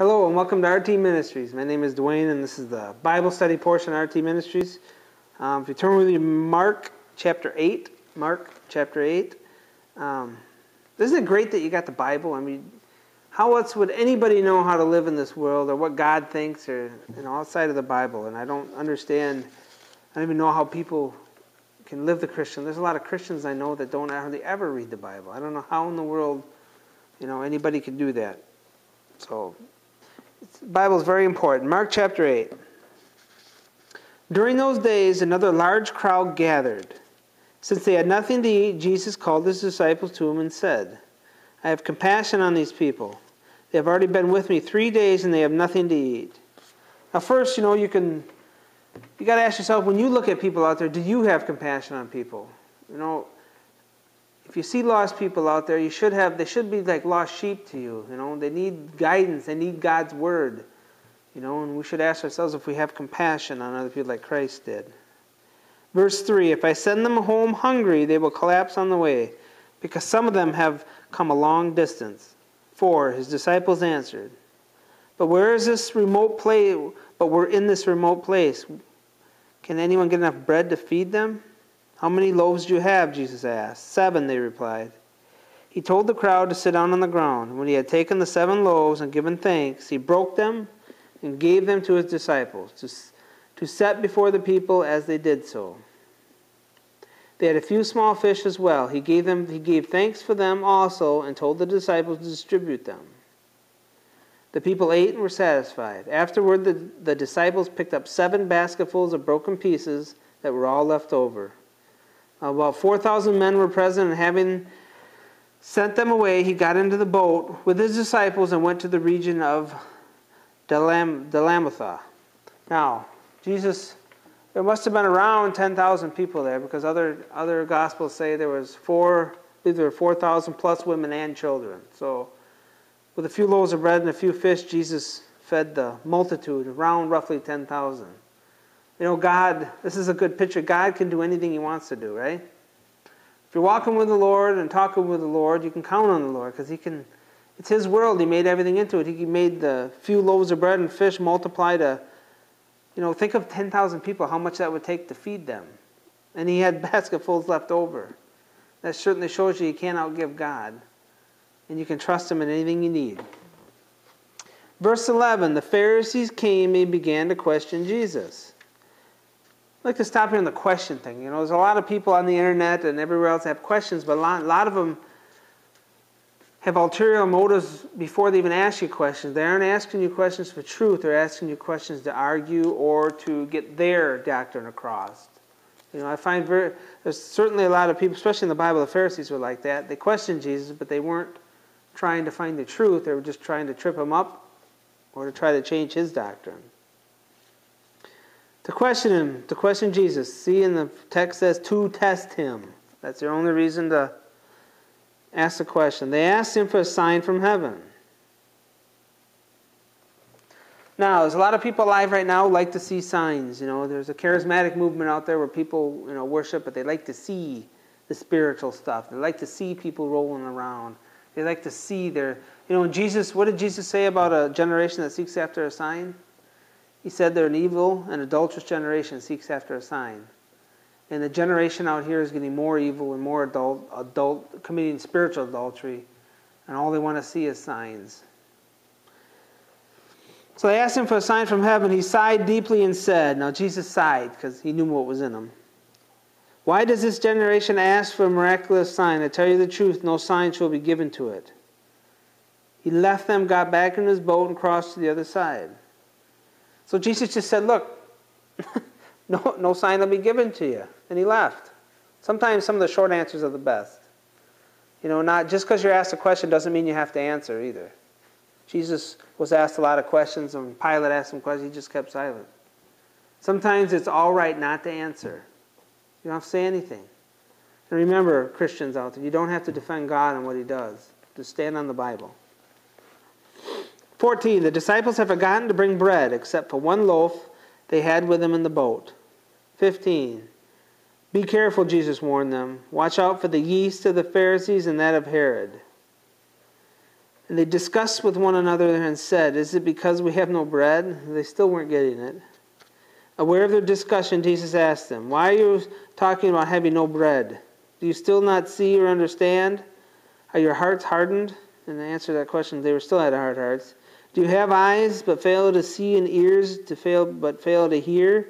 Hello and welcome to RT Ministries. My name is Duane and this is the Bible study portion of RT Ministries. Um, if you turn with me to Mark chapter 8, Mark chapter 8. Um, isn't it great that you got the Bible? I mean, how else would anybody know how to live in this world or what God thinks or you know, outside of the Bible? And I don't understand, I don't even know how people can live the Christian. There's a lot of Christians I know that don't hardly ever read the Bible. I don't know how in the world, you know, anybody can do that. So Bible is very important. Mark chapter 8. During those days, another large crowd gathered. Since they had nothing to eat, Jesus called his disciples to him and said, I have compassion on these people. They have already been with me three days and they have nothing to eat. Now, first, you know, you can, you got to ask yourself when you look at people out there, do you have compassion on people? You know, if you see lost people out there, you should have, they should be like lost sheep to you. You know, they need guidance, they need God's word. You know, and we should ask ourselves if we have compassion on other people like Christ did. Verse 3 If I send them home hungry, they will collapse on the way, because some of them have come a long distance. 4 His disciples answered, But where is this remote place? But we're in this remote place. Can anyone get enough bread to feed them? How many loaves do you have? Jesus asked. Seven, they replied. He told the crowd to sit down on the ground. When he had taken the seven loaves and given thanks, he broke them and gave them to his disciples to, to set before the people as they did so. They had a few small fish as well. He gave them he gave thanks for them also and told the disciples to distribute them. The people ate and were satisfied. Afterward the, the disciples picked up seven basketfuls of broken pieces that were all left over. About 4,000 men were present, and having sent them away, he got into the boat with his disciples and went to the region of Dalmanutha. Now, Jesus, there must have been around 10,000 people there because other, other gospels say there was four, there were 4,000 plus women and children. So, with a few loaves of bread and a few fish, Jesus fed the multitude, around roughly 10,000. You know, God, this is a good picture. God can do anything He wants to do, right? If you're walking with the Lord and talking with the Lord, you can count on the Lord because He can. It's His world. He made everything into it. He made the few loaves of bread and fish multiply to, you know, think of 10,000 people, how much that would take to feed them. And He had basketfuls left over. That certainly shows you you can't outgive God. And you can trust Him in anything you need. Verse 11 The Pharisees came and began to question Jesus. I'd like to stop here on the question thing. You know, there's a lot of people on the internet and everywhere else have questions, but a lot, a lot of them have ulterior motives before they even ask you questions. They aren't asking you questions for truth, they're asking you questions to argue or to get their doctrine across. You know, I find very, there's certainly a lot of people, especially in the Bible, the Pharisees were like that. They questioned Jesus, but they weren't trying to find the truth, they were just trying to trip him up or to try to change his doctrine. To question him, to question Jesus. See, in the text says to test him. That's their only reason to ask the question. They asked him for a sign from heaven. Now, there's a lot of people alive right now who like to see signs. You know, there's a charismatic movement out there where people, you know, worship, but they like to see the spiritual stuff. They like to see people rolling around. They like to see their, you know, Jesus, what did Jesus say about a generation that seeks after a sign? He said they're an evil and adulterous generation seeks after a sign. And the generation out here is getting more evil and more adult, adult committing spiritual adultery, and all they want to see is signs. So they asked him for a sign from heaven. He sighed deeply and said, Now Jesus sighed because he knew what was in him. Why does this generation ask for a miraculous sign? I tell you the truth, no sign shall be given to it. He left them, got back in his boat, and crossed to the other side. So Jesus just said, Look, no, no sign will be given to you. And he left. Sometimes some of the short answers are the best. You know, not just because you're asked a question doesn't mean you have to answer either. Jesus was asked a lot of questions, and Pilate asked him questions, he just kept silent. Sometimes it's all right not to answer. You don't have to say anything. And remember, Christians out there, you don't have to defend God and what he does. Just stand on the Bible. 14. The disciples had forgotten to bring bread except for one loaf they had with them in the boat. 15. Be careful, Jesus warned them. Watch out for the yeast of the Pharisees and that of Herod. And they discussed with one another and said, Is it because we have no bread? They still weren't getting it. Aware of their discussion, Jesus asked them, Why are you talking about having no bread? Do you still not see or understand? Are your hearts hardened? And the answer to that question, they were still had hard hearts. Do you have eyes but fail to see and ears to fail but fail to hear?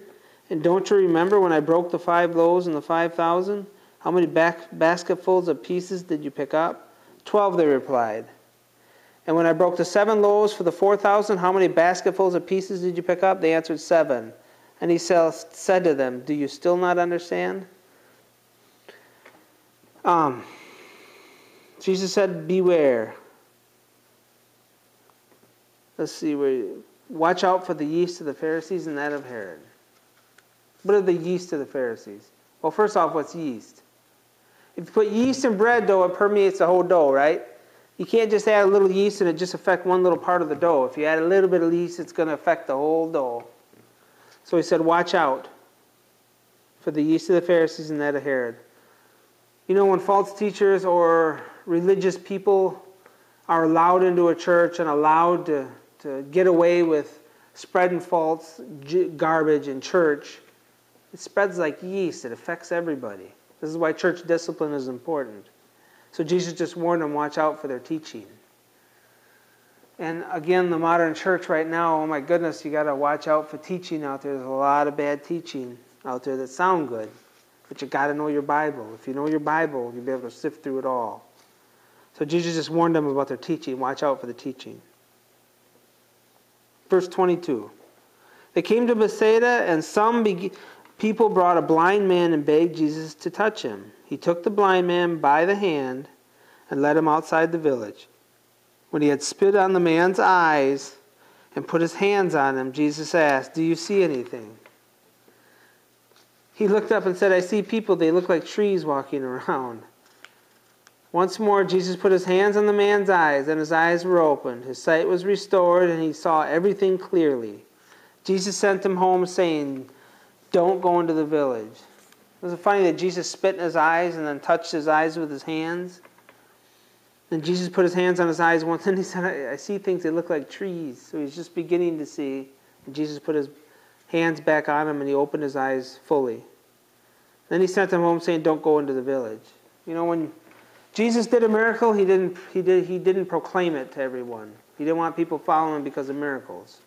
And don't you remember when I broke the five loaves and the five thousand? How many back basketfuls of pieces did you pick up? Twelve, they replied. And when I broke the seven loaves for the four thousand, how many basketfuls of pieces did you pick up? They answered, Seven. And he said to them, Do you still not understand? Um, Jesus said, Beware. Let's see where. Watch out for the yeast of the Pharisees and that of Herod. What are the yeast of the Pharisees? Well, first off, what's yeast? If you put yeast in bread dough, it permeates the whole dough, right? You can't just add a little yeast and it just affect one little part of the dough. If you add a little bit of yeast, it's going to affect the whole dough. So he said, Watch out for the yeast of the Pharisees and that of Herod. You know, when false teachers or religious people are allowed into a church and allowed to, to get away with spreading false garbage in church, it spreads like yeast. It affects everybody. This is why church discipline is important. So Jesus just warned them, watch out for their teaching. And again, the modern church right now, oh my goodness, you got to watch out for teaching out there. There's a lot of bad teaching out there that sound good, but you got to know your Bible. If you know your Bible, you'll be able to sift through it all. So Jesus just warned them about their teaching. Watch out for the teaching. Verse 22. They came to Bethsaida, and some be- people brought a blind man and begged Jesus to touch him. He took the blind man by the hand and led him outside the village. When he had spit on the man's eyes and put his hands on him, Jesus asked, Do you see anything? He looked up and said, I see people. They look like trees walking around. Once more, Jesus put his hands on the man's eyes, and his eyes were opened. His sight was restored, and he saw everything clearly. Jesus sent him home, saying, Don't go into the village. Was it funny that Jesus spit in his eyes and then touched his eyes with his hands? Then Jesus put his hands on his eyes once and he said, I, I see things that look like trees. So he's just beginning to see. And Jesus put his hands back on him and he opened his eyes fully. Then he sent him home saying, Don't go into the village. You know, when Jesus did a miracle, he didn't, he did, he didn't proclaim it to everyone. He didn't want people following because of miracles.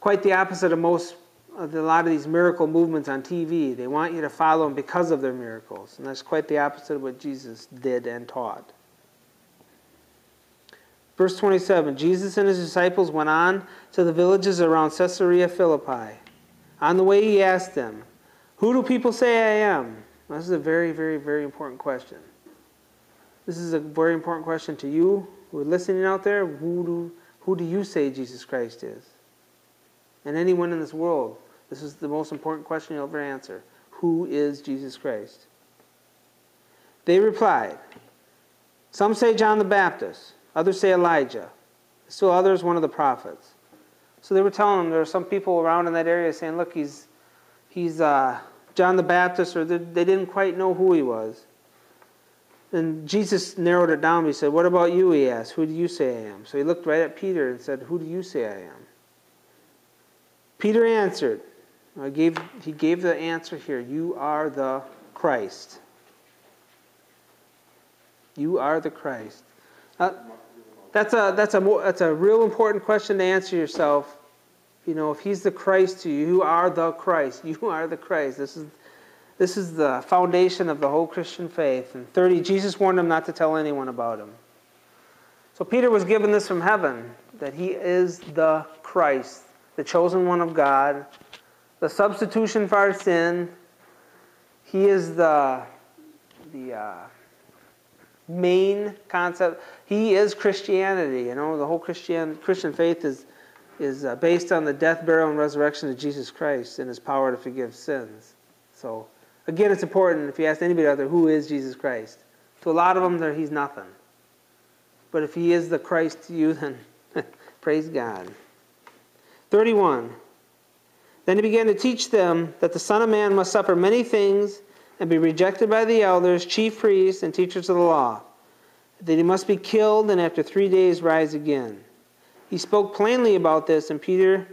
Quite the opposite of most of a lot of these miracle movements on TV. They want you to follow them because of their miracles. And that's quite the opposite of what Jesus did and taught. Verse 27 Jesus and his disciples went on to the villages around Caesarea Philippi. On the way, he asked them, Who do people say I am? This is a very, very, very important question. This is a very important question to you who are listening out there. Who do, who do you say Jesus Christ is? And anyone in this world. This is the most important question you'll ever answer. Who is Jesus Christ? They replied, Some say John the Baptist, others say Elijah, still others one of the prophets. So they were telling them there are some people around in that area saying, Look, he's, he's uh, John the Baptist, or they, they didn't quite know who he was. And Jesus narrowed it down. He said, What about you? He asked, Who do you say I am? So he looked right at Peter and said, Who do you say I am? Peter answered, I gave, he gave the answer here You are the Christ. You are the Christ. Uh, that's, a, that's, a, that's a real important question to answer yourself. You know, if he's the Christ to you, you are the Christ. You are the Christ. This is, this is the foundation of the whole Christian faith. And 30, Jesus warned him not to tell anyone about him. So Peter was given this from heaven that he is the Christ, the chosen one of God, the substitution for our sin. He is the, the uh, main concept. He is Christianity. You know, the whole Christian, Christian faith is, is uh, based on the death, burial, and resurrection of Jesus Christ and his power to forgive sins. So, again, it's important if you ask anybody out there, who is Jesus Christ? To a lot of them, he's nothing. But if he is the Christ to you, then praise God. 31. Then he began to teach them that the Son of Man must suffer many things and be rejected by the elders, chief priests, and teachers of the law, that he must be killed and after three days rise again. He spoke plainly about this, and Peter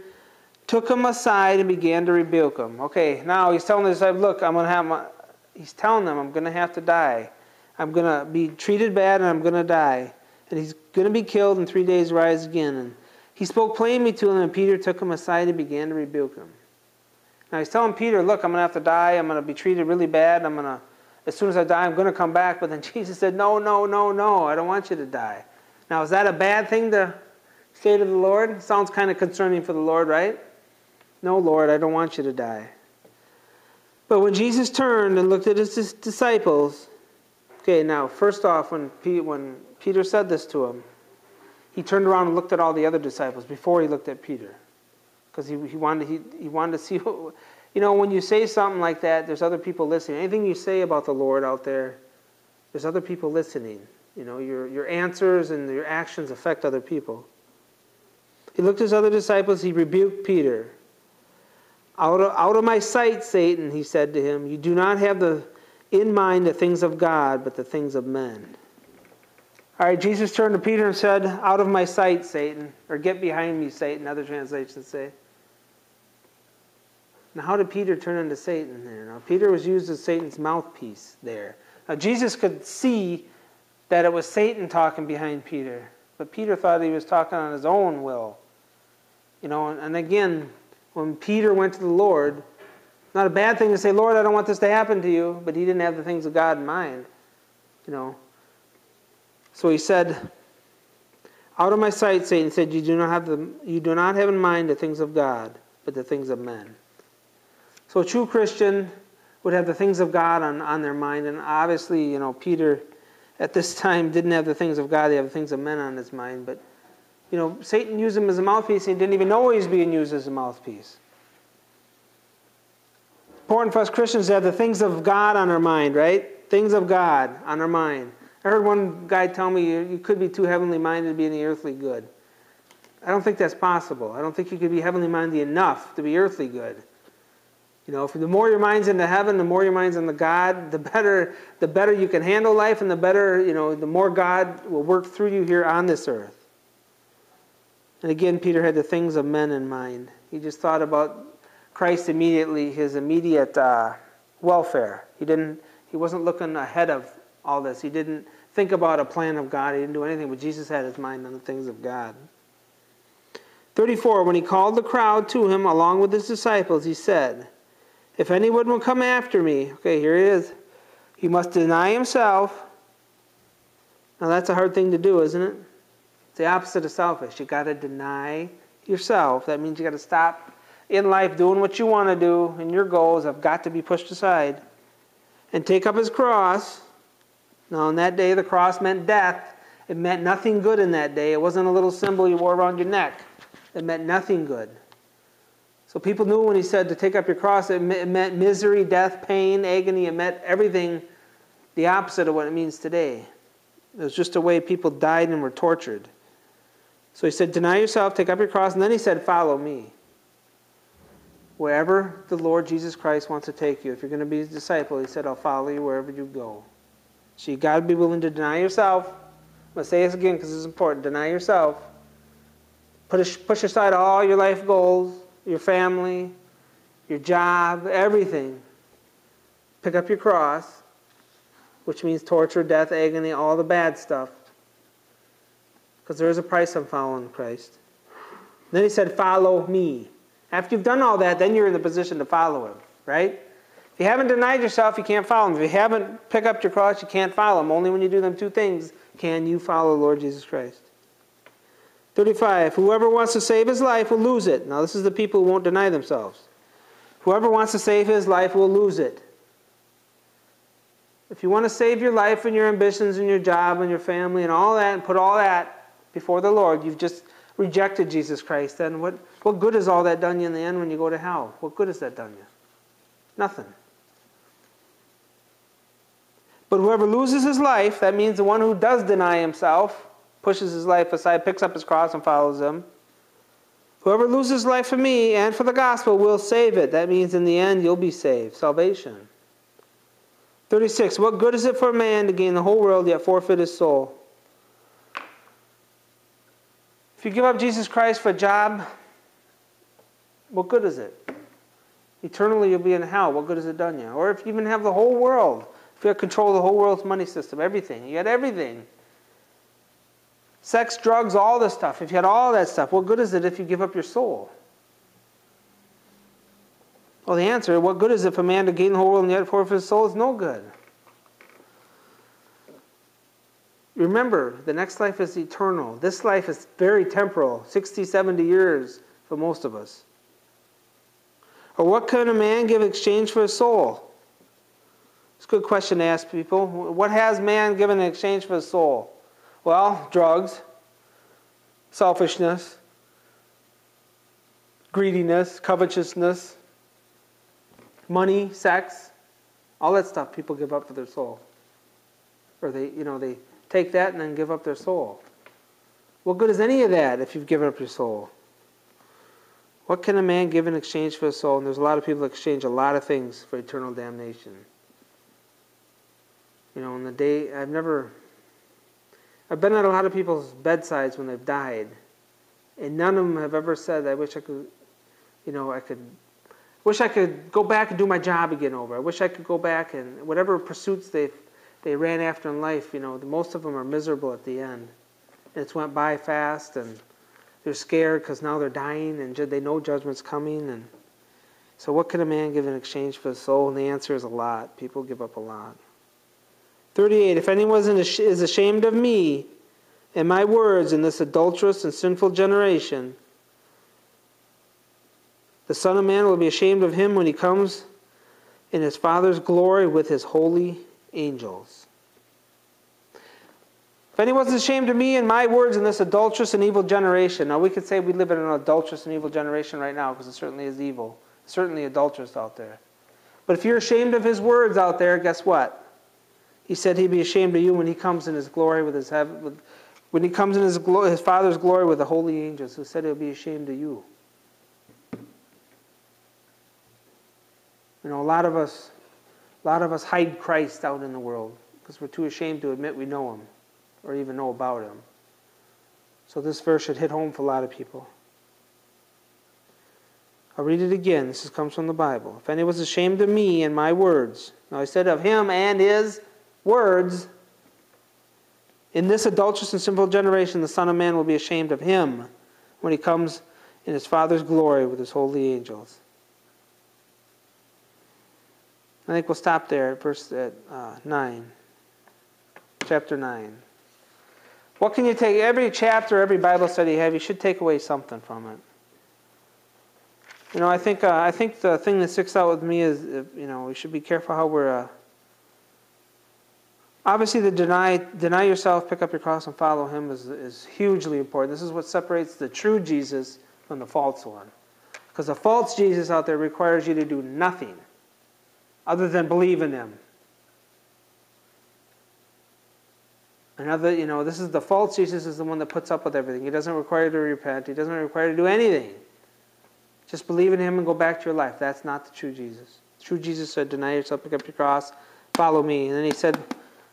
took him aside and began to rebuke him. Okay, now he's telling the disciples, look, I'm going to have my, he's telling them, I'm going to have to die. I'm going to be treated bad and I'm going to die. And he's going to be killed and three days rise again. And he spoke plainly to him, and Peter took him aside and began to rebuke him. Now he's telling Peter, look, I'm going to have to die. I'm going to be treated really bad. I'm going to, as soon as I die, I'm going to come back. But then Jesus said, no, no, no, no, I don't want you to die. Now, is that a bad thing to say to the Lord? Sounds kind of concerning for the Lord, right? No, Lord, I don't want you to die. But when Jesus turned and looked at his disciples, okay, now, first off, when, when Peter said this to him, he turned around and looked at all the other disciples before he looked at Peter. Because he, he, wanted, he, he wanted to see, what, you know, when you say something like that, there's other people listening. Anything you say about the Lord out there, there's other people listening. You know, your, your answers and your actions affect other people. He looked at his other disciples, he rebuked Peter. Out of, out of my sight, Satan, he said to him, you do not have the, in mind the things of God, but the things of men. All right, Jesus turned to Peter and said, Out of my sight, Satan, or get behind me, Satan, other translations say. Now, how did Peter turn into Satan there? Now, Peter was used as Satan's mouthpiece there. Now, Jesus could see that it was Satan talking behind Peter, but Peter thought he was talking on his own will. You know, and again, when Peter went to the Lord, not a bad thing to say, Lord, I don't want this to happen to you, but he didn't have the things of God in mind. You know. So he said, Out of my sight, Satan said, You do not have the you do not have in mind the things of God, but the things of men. So a true Christian would have the things of God on, on their mind, and obviously, you know, Peter at this time didn't have the things of God, he had the things of men on his mind, but you know, Satan used him as a mouthpiece. and He didn't even know he was being used as a mouthpiece. Important for us Christians to have the things of God on our mind, right? Things of God on our mind. I heard one guy tell me you could be too heavenly minded to be any earthly good. I don't think that's possible. I don't think you could be heavenly minded enough to be earthly good. You know, the more your mind's into heaven, the more your mind's into God, the better the better you can handle life and the better, you know, the more God will work through you here on this earth. And again, Peter had the things of men in mind. He just thought about Christ immediately, his immediate uh, welfare. He didn't. He wasn't looking ahead of all this. He didn't think about a plan of God. He didn't do anything. But Jesus had his mind on the things of God. 34. When he called the crowd to him along with his disciples, he said, "If anyone will come after me, okay, here it is. He must deny himself." Now that's a hard thing to do, isn't it? It's the opposite of selfish. You got to deny yourself. That means you got to stop in life doing what you want to do, and your goals have got to be pushed aside. And take up his cross. Now, on that day, the cross meant death. It meant nothing good in that day. It wasn't a little symbol you wore around your neck. It meant nothing good. So people knew when he said to take up your cross, it meant misery, death, pain, agony. It meant everything the opposite of what it means today. It was just a way people died and were tortured. So he said, Deny yourself, take up your cross, and then he said, Follow me. Wherever the Lord Jesus Christ wants to take you, if you're going to be his disciple, he said, I'll follow you wherever you go. So you got to be willing to deny yourself. I'm going to say this again because it's important. Deny yourself. Push, push aside all your life goals, your family, your job, everything. Pick up your cross, which means torture, death, agony, all the bad stuff because there is a price on following Christ. Then he said, Follow me. After you've done all that, then you're in the position to follow him, right? If you haven't denied yourself, you can't follow him. If you haven't picked up your cross, you can't follow him. Only when you do them two things can you follow Lord Jesus Christ. 35. Whoever wants to save his life will lose it. Now, this is the people who won't deny themselves. Whoever wants to save his life will lose it. If you want to save your life and your ambitions and your job and your family and all that and put all that before the Lord, you've just rejected Jesus Christ, then what, what good has all that done you in the end when you go to hell? What good has that done you? Nothing. But whoever loses his life, that means the one who does deny himself, pushes his life aside, picks up his cross, and follows him. Whoever loses life for me and for the gospel will save it. That means in the end you'll be saved. Salvation. 36. What good is it for a man to gain the whole world yet forfeit his soul? If you give up Jesus Christ for a job, what good is it? Eternally, you'll be in hell. What good has it done you? Or if you even have the whole world, if you have control of the whole world's money system, everything, you had everything. Sex, drugs, all this stuff. If you had all that stuff, what good is it if you give up your soul? Well, the answer, what good is it for a man to gain the whole world and yet forfeit his soul? Is no good. Remember, the next life is eternal. This life is very temporal 60, 70 years for most of us. Or what can a man give in exchange for his soul? It's a good question to ask people. What has man given in exchange for his soul? Well, drugs, selfishness, greediness, covetousness, money, sex, all that stuff people give up for their soul. Or they, you know, they take that and then give up their soul. What good is any of that if you've given up your soul? What can a man give in exchange for his soul? And there's a lot of people that exchange a lot of things for eternal damnation. You know, in the day, I've never, I've been at a lot of people's bedsides when they've died, and none of them have ever said, I wish I could, you know, I could, wish I could go back and do my job again over. I wish I could go back and whatever pursuits they they ran after in life, you know, most of them are miserable at the end. It's went by fast and they're scared because now they're dying and they know judgment's coming. And so, what can a man give in exchange for his soul? And the answer is a lot. People give up a lot. 38. If anyone is ashamed of me and my words in this adulterous and sinful generation, the Son of Man will be ashamed of him when he comes in his Father's glory with his holy angels. If anyone's ashamed of me and my words in this adulterous and evil generation, now we could say we live in an adulterous and evil generation right now because it certainly is evil, certainly adulterous out there. But if you're ashamed of his words out there, guess what? He said he'd be ashamed of you when he comes in his glory with his heaven, with, when he comes in his, glo- his Father's glory with the holy angels. Who said he'll be ashamed of you? You know, a lot of us, a lot of us hide Christ out in the world because we're too ashamed to admit we know him or even know about him. So this verse should hit home for a lot of people. I'll read it again. This comes from the Bible. If any was ashamed of me and my words, now I said of him and his words, in this adulterous and sinful generation, the Son of Man will be ashamed of him when he comes in his Father's glory with his holy angels. I think we'll stop there at verse at, uh, 9. Chapter 9. What can you take? Every chapter, every Bible study you have, you should take away something from it. You know, I think, uh, I think the thing that sticks out with me is, uh, you know, we should be careful how we're. Uh, obviously, the deny, deny yourself, pick up your cross, and follow Him is, is hugely important. This is what separates the true Jesus from the false one. Because the false Jesus out there requires you to do nothing other than believe in Him. Another, you know, this is the false Jesus is the one that puts up with everything. He doesn't require you to repent. He doesn't require you to do anything. Just believe in Him and go back to your life. That's not the true Jesus. The true Jesus said, "Deny yourself, pick up your cross, follow me." And then He said,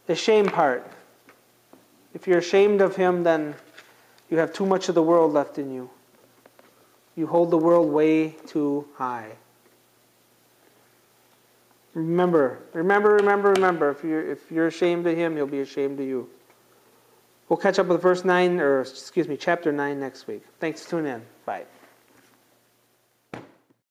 the shame part. If you're ashamed of Him, then you have too much of the world left in you. You hold the world way too high. Remember, remember, remember, remember. If you're, if you're ashamed of him, he'll be ashamed of you. We'll catch up with verse 9, or excuse me, chapter 9 next week. Thanks for tuning in. Bye.